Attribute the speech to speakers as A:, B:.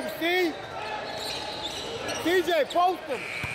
A: Him, see? CJ, post him.